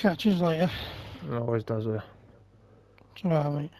Catches later. It always does, yeah. It's alright, mate.